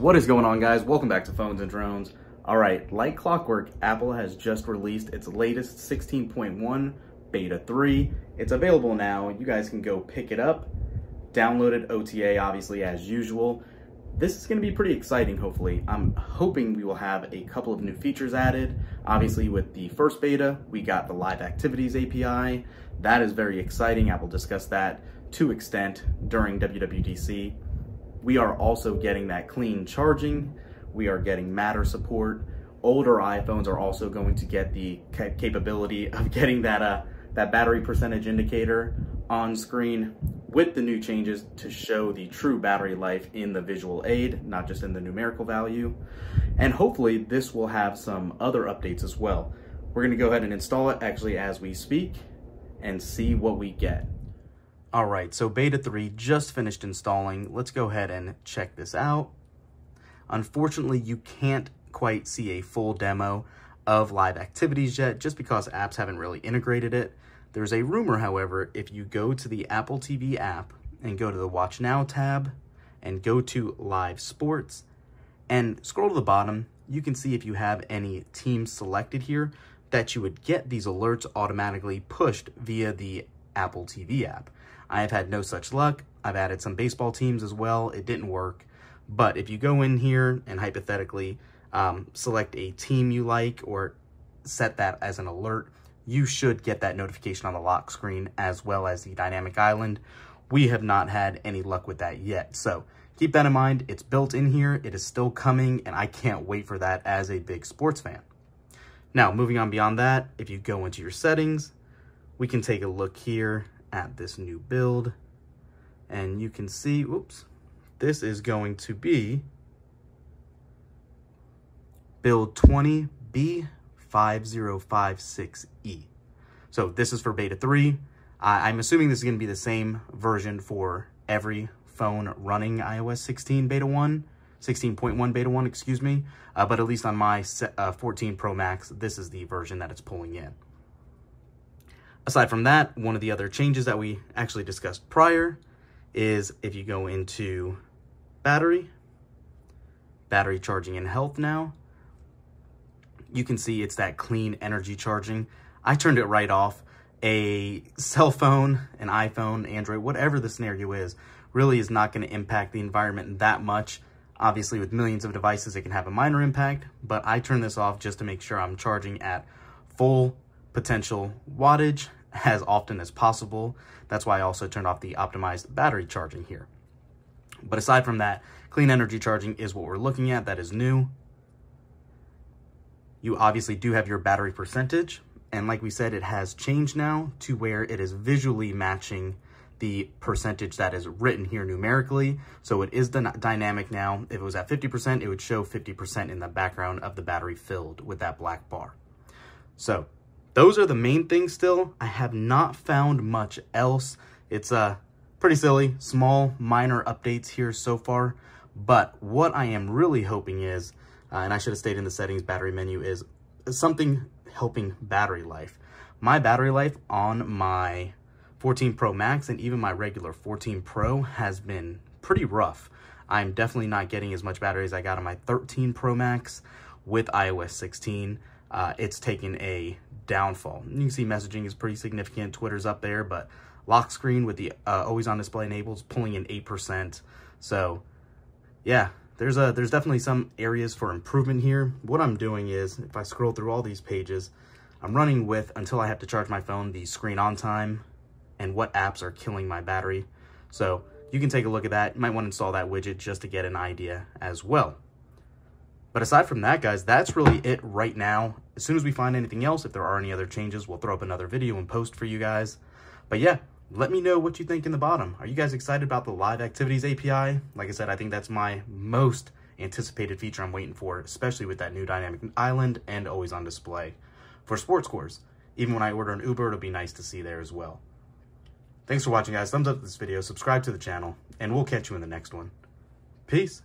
What is going on guys? Welcome back to Phones and Drones. All right, like clockwork, Apple has just released its latest 16.1 Beta 3. It's available now. You guys can go pick it up, download it OTA obviously as usual. This is going to be pretty exciting hopefully. I'm hoping we will have a couple of new features added. Obviously with the first beta, we got the Live Activities API. That is very exciting. Apple discussed that to extent during WWDC. We are also getting that clean charging. We are getting Matter support. Older iPhones are also going to get the capability of getting that, uh, that battery percentage indicator on screen with the new changes to show the true battery life in the visual aid, not just in the numerical value. And hopefully this will have some other updates as well. We're gonna go ahead and install it actually as we speak and see what we get. All right, so beta 3 just finished installing. Let's go ahead and check this out. Unfortunately, you can't quite see a full demo of live activities yet, just because apps haven't really integrated it. There's a rumor, however, if you go to the Apple TV app and go to the Watch Now tab and go to Live Sports and scroll to the bottom, you can see if you have any teams selected here that you would get these alerts automatically pushed via the Apple TV app. I have had no such luck. I've added some baseball teams as well. It didn't work. But if you go in here and hypothetically um, select a team you like or set that as an alert, you should get that notification on the lock screen as well as the dynamic island. We have not had any luck with that yet. So keep that in mind. It's built in here. It is still coming and I can't wait for that as a big sports fan. Now, moving on beyond that, if you go into your settings, we can take a look here at this new build. And you can see, oops, this is going to be build 20B5056E. So this is for beta 3. Uh, I'm assuming this is going to be the same version for every phone running iOS 16 beta 1, 16.1 beta 1, excuse me. Uh, but at least on my uh, 14 Pro Max, this is the version that it's pulling in. Aside from that, one of the other changes that we actually discussed prior is if you go into battery, battery charging and health now, you can see it's that clean energy charging. I turned it right off. A cell phone, an iPhone, Android, whatever the scenario is, really is not going to impact the environment that much. Obviously, with millions of devices, it can have a minor impact, but I turn this off just to make sure I'm charging at full potential wattage as often as possible. That's why I also turned off the optimized battery charging here. But aside from that, clean energy charging is what we're looking at. That is new. You obviously do have your battery percentage. And like we said, it has changed now to where it is visually matching the percentage that is written here numerically. So it is the dynamic now. If it was at 50%, it would show 50% in the background of the battery filled with that black bar. So those are the main things still. I have not found much else. It's uh, pretty silly, small, minor updates here so far. But what I am really hoping is, uh, and I should have stayed in the settings battery menu, is something helping battery life. My battery life on my 14 Pro Max and even my regular 14 Pro has been pretty rough. I'm definitely not getting as much battery as I got on my 13 Pro Max with iOS 16. Uh, it's taken a downfall. You can see messaging is pretty significant. Twitter's up there, but lock screen with the uh, always on display enables pulling in 8%. So yeah, there's a there's definitely some areas for improvement here. What I'm doing is if I scroll through all these pages, I'm running with until I have to charge my phone the screen on time and what apps are killing my battery. So you can take a look at that. You might want to install that widget just to get an idea as well. But aside from that, guys, that's really it right now. As soon as we find anything else, if there are any other changes, we'll throw up another video and post for you guys. But yeah, let me know what you think in the bottom. Are you guys excited about the Live Activities API? Like I said, I think that's my most anticipated feature I'm waiting for, especially with that new Dynamic Island and Always On Display for sports scores. Even when I order an Uber, it'll be nice to see there as well. Thanks for watching, guys. Thumbs up this video, subscribe to the channel, and we'll catch you in the next one. Peace.